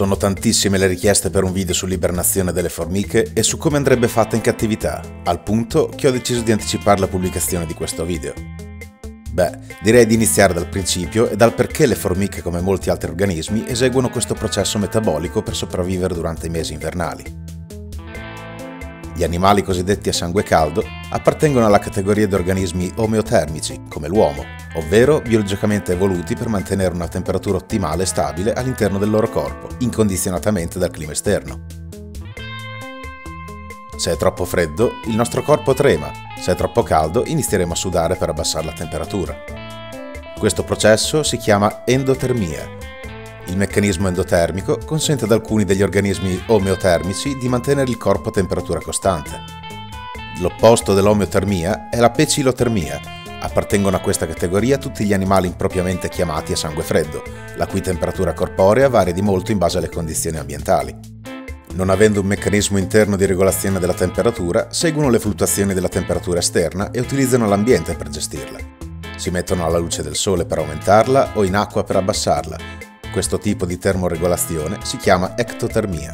Sono tantissime le richieste per un video sull'ibernazione delle formiche e su come andrebbe fatta in cattività, al punto che ho deciso di anticipare la pubblicazione di questo video. Beh, direi di iniziare dal principio e dal perché le formiche, come molti altri organismi, eseguono questo processo metabolico per sopravvivere durante i mesi invernali. Gli animali cosiddetti a sangue caldo appartengono alla categoria di organismi omeotermici, come l'uomo, ovvero biologicamente evoluti per mantenere una temperatura ottimale e stabile all'interno del loro corpo, incondizionatamente dal clima esterno. Se è troppo freddo, il nostro corpo trema, se è troppo caldo inizieremo a sudare per abbassare la temperatura. Questo processo si chiama endotermia. Il meccanismo endotermico consente ad alcuni degli organismi omeotermici di mantenere il corpo a temperatura costante. L'opposto dell'omeotermia è la pecilotermia, Appartengono a questa categoria tutti gli animali impropriamente chiamati a sangue freddo, la cui temperatura corporea varia di molto in base alle condizioni ambientali. Non avendo un meccanismo interno di regolazione della temperatura, seguono le fluttuazioni della temperatura esterna e utilizzano l'ambiente per gestirla. Si mettono alla luce del sole per aumentarla o in acqua per abbassarla. Questo tipo di termoregolazione si chiama ectotermia.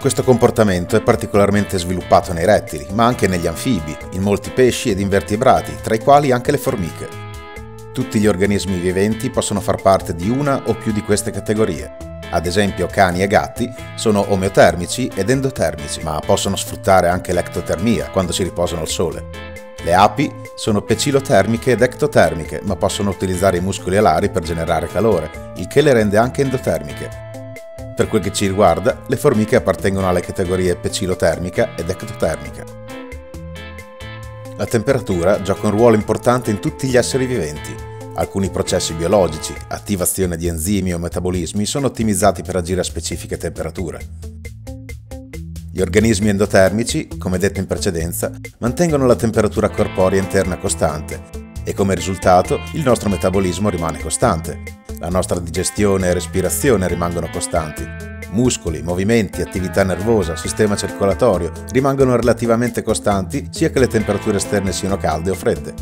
Questo comportamento è particolarmente sviluppato nei rettili, ma anche negli anfibi, in molti pesci ed invertebrati, tra i quali anche le formiche. Tutti gli organismi viventi possono far parte di una o più di queste categorie. Ad esempio cani e gatti sono omeotermici ed endotermici, ma possono sfruttare anche l'ectotermia quando si riposano al sole. Le api sono pecilotermiche ed ectotermiche, ma possono utilizzare i muscoli alari per generare calore, il che le rende anche endotermiche. Per quel che ci riguarda, le formiche appartengono alle categorie pecilotermica ed ectotermica. La temperatura gioca un ruolo importante in tutti gli esseri viventi. Alcuni processi biologici, attivazione di enzimi o metabolismi, sono ottimizzati per agire a specifiche temperature. Gli organismi endotermici, come detto in precedenza, mantengono la temperatura corporea interna costante e come risultato il nostro metabolismo rimane costante, la nostra digestione e respirazione rimangono costanti. Muscoli, movimenti, attività nervosa, sistema circolatorio rimangono relativamente costanti sia che le temperature esterne siano calde o fredde.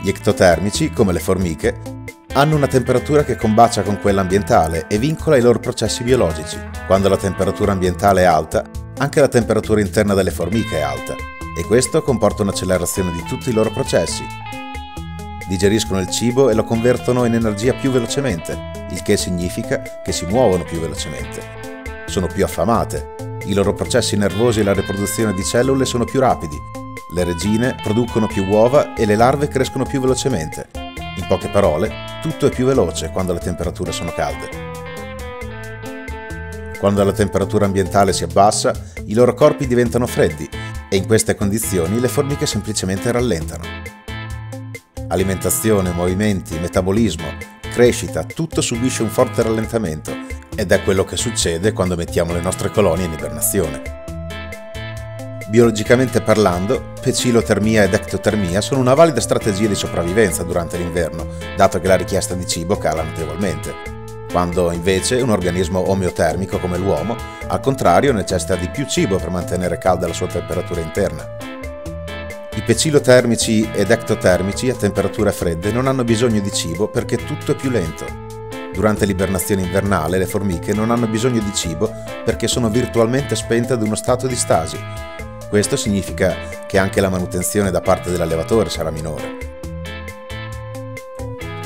Gli ectotermici, come le formiche, hanno una temperatura che combacia con quella ambientale e vincola i loro processi biologici. Quando la temperatura ambientale è alta, anche la temperatura interna delle formiche è alta e questo comporta un'accelerazione di tutti i loro processi, digeriscono il cibo e lo convertono in energia più velocemente, il che significa che si muovono più velocemente. Sono più affamate, i loro processi nervosi e la riproduzione di cellule sono più rapidi, le regine producono più uova e le larve crescono più velocemente. In poche parole, tutto è più veloce quando le temperature sono calde. Quando la temperatura ambientale si abbassa, i loro corpi diventano freddi e in queste condizioni le formiche semplicemente rallentano. Alimentazione, movimenti, metabolismo, crescita, tutto subisce un forte rallentamento ed è quello che succede quando mettiamo le nostre colonie in ibernazione. Biologicamente parlando, pecilotermia ed ectotermia sono una valida strategia di sopravvivenza durante l'inverno, dato che la richiesta di cibo cala notevolmente. Quando invece un organismo omeotermico come l'uomo, al contrario, necessita di più cibo per mantenere calda la sua temperatura interna. I pecilotermici ed ectotermici a temperature fredde non hanno bisogno di cibo perché tutto è più lento. Durante l'ibernazione invernale le formiche non hanno bisogno di cibo perché sono virtualmente spente ad uno stato di stasi. Questo significa che anche la manutenzione da parte dell'allevatore sarà minore.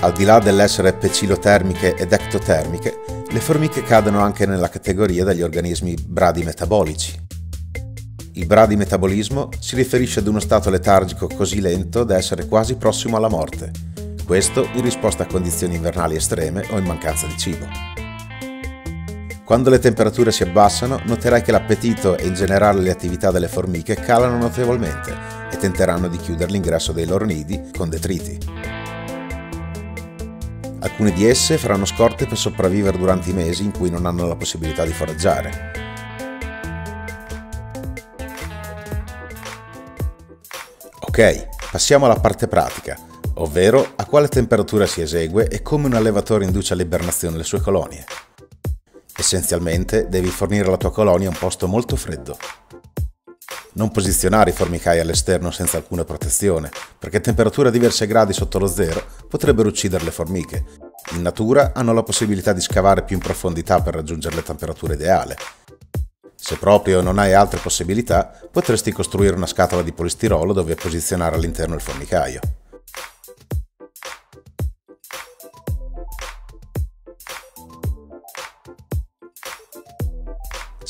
Al di là dell'essere pecilotermiche ed ectotermiche, le formiche cadono anche nella categoria degli organismi bradimetabolici. Il bradimetabolismo si riferisce ad uno stato letargico così lento da essere quasi prossimo alla morte, questo in risposta a condizioni invernali estreme o in mancanza di cibo. Quando le temperature si abbassano, noterai che l'appetito e in generale le attività delle formiche calano notevolmente e tenteranno di chiudere l'ingresso dei loro nidi con detriti. Alcune di esse faranno scorte per sopravvivere durante i mesi in cui non hanno la possibilità di foraggiare, Ok, passiamo alla parte pratica, ovvero a quale temperatura si esegue e come un allevatore induce all'ibernazione le sue colonie. Essenzialmente devi fornire alla tua colonia un posto molto freddo. Non posizionare i formicai all'esterno senza alcuna protezione, perché temperature a diversi gradi sotto lo zero potrebbero uccidere le formiche In natura hanno la possibilità di scavare più in profondità per raggiungere la temperatura ideale. Se proprio non hai altre possibilità, potresti costruire una scatola di polistirolo dove posizionare all'interno il formicaio.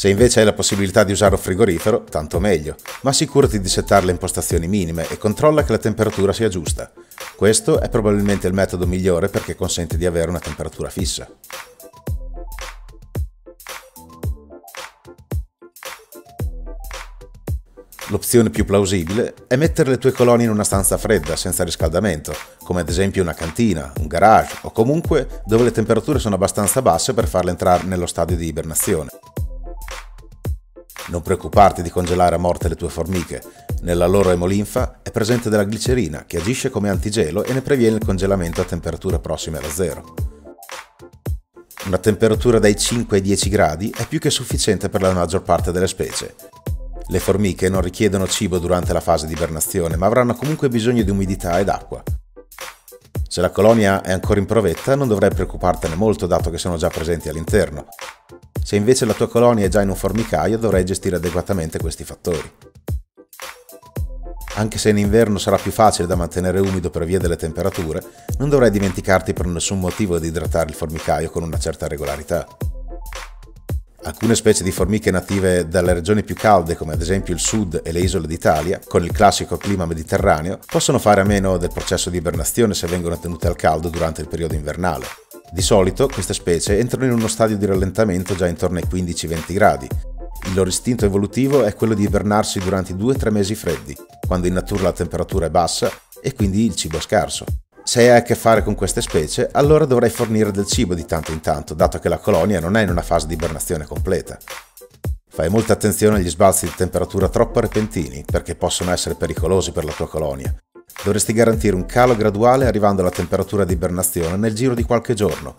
Se invece hai la possibilità di usare un frigorifero, tanto meglio, ma assicurati di settare le impostazioni minime e controlla che la temperatura sia giusta. Questo è probabilmente il metodo migliore perché consente di avere una temperatura fissa. L'opzione più plausibile è mettere le tue colonie in una stanza fredda, senza riscaldamento, come ad esempio una cantina, un garage o comunque dove le temperature sono abbastanza basse per farle entrare nello stadio di ibernazione. Non preoccuparti di congelare a morte le tue formiche. Nella loro emolinfa è presente della glicerina che agisce come antigelo e ne previene il congelamento a temperature prossime allo zero. Una temperatura dai 5 ai 10 gradi è più che sufficiente per la maggior parte delle specie. Le formiche non richiedono cibo durante la fase di ibernazione, ma avranno comunque bisogno di umidità ed acqua. Se la colonia è ancora in provetta non dovrai preoccupartene molto dato che sono già presenti all'interno, se invece la tua colonia è già in un formicaio dovrai gestire adeguatamente questi fattori. Anche se in inverno sarà più facile da mantenere umido per via delle temperature, non dovrai dimenticarti per nessun motivo di idratare il formicaio con una certa regolarità. Alcune specie di formiche native dalle regioni più calde, come ad esempio il sud e le isole d'Italia, con il classico clima mediterraneo, possono fare a meno del processo di ibernazione se vengono tenute al caldo durante il periodo invernale. Di solito queste specie entrano in uno stadio di rallentamento già intorno ai 15-20 gradi. Il loro istinto evolutivo è quello di ibernarsi durante i 2-3 mesi freddi, quando in natura la temperatura è bassa e quindi il cibo è scarso. Se hai a che fare con queste specie, allora dovrai fornire del cibo di tanto in tanto, dato che la colonia non è in una fase di ibernazione completa. Fai molta attenzione agli sbalzi di temperatura troppo repentini, perché possono essere pericolosi per la tua colonia, dovresti garantire un calo graduale arrivando alla temperatura di ibernazione nel giro di qualche giorno.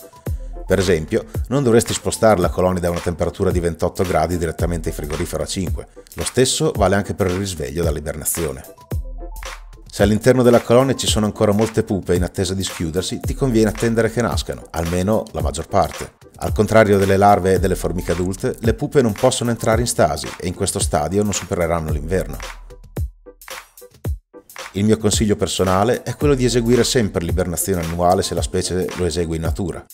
Per esempio, non dovresti spostare la colonia da una temperatura di 28 gradi direttamente in frigorifero a 5. Lo stesso vale anche per il risveglio dall'ibernazione. Se all'interno della colonia ci sono ancora molte pupe in attesa di schiudersi, ti conviene attendere che nascano, almeno la maggior parte. Al contrario delle larve e delle formiche adulte, le pupe non possono entrare in stasi e in questo stadio non supereranno l'inverno. Il mio consiglio personale è quello di eseguire sempre l'ibernazione annuale se la specie lo esegue in natura.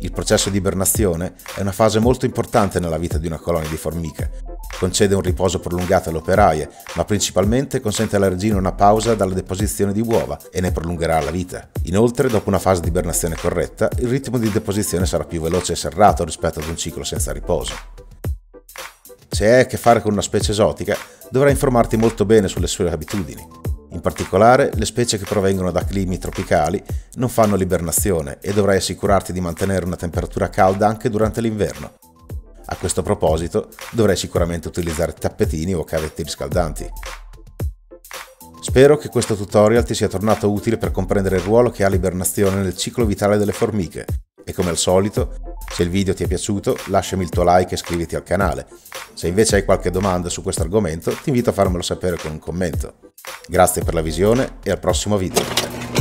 Il processo di ibernazione è una fase molto importante nella vita di una colonia di formiche. Concede un riposo prolungato alle operaie, ma principalmente consente alla regina una pausa dalla deposizione di uova e ne prolungherà la vita. Inoltre, dopo una fase di ibernazione corretta, il ritmo di deposizione sarà più veloce e serrato rispetto ad un ciclo senza riposo. Se hai a che fare con una specie esotica, dovrai informarti molto bene sulle sue abitudini. In particolare, le specie che provengono da climi tropicali non fanno l'ibernazione e dovrai assicurarti di mantenere una temperatura calda anche durante l'inverno. A questo proposito, dovrai sicuramente utilizzare tappetini o cavetti riscaldanti. Spero che questo tutorial ti sia tornato utile per comprendere il ruolo che ha l'ibernazione nel ciclo vitale delle formiche e come al solito, se il video ti è piaciuto lasciami il tuo like e iscriviti al canale. Se invece hai qualche domanda su questo argomento ti invito a farmelo sapere con un commento. Grazie per la visione e al prossimo video.